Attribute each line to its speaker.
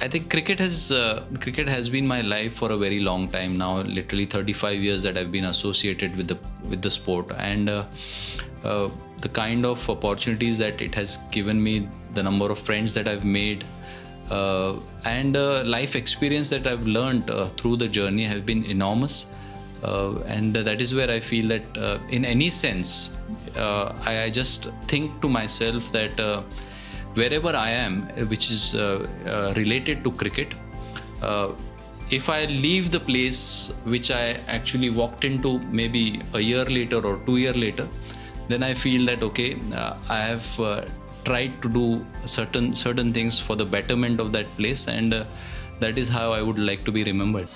Speaker 1: I think cricket has uh, cricket has been my life for a very long time now. Literally 35 years that I've been associated with the with the sport, and uh, uh, the kind of opportunities that it has given me, the number of friends that I've made, uh, and uh, life experience that I've learned uh, through the journey have been enormous. And that is where I feel that, in any sense, I, I just think to myself that wherever I am, which is uh, uh, related to cricket, uh, if I leave the place which I actually walked into maybe a year later or two year later, then I feel that okay, uh, I have uh, tried to do certain certain things for the betterment of that place, and uh, that is how I would like to be remembered.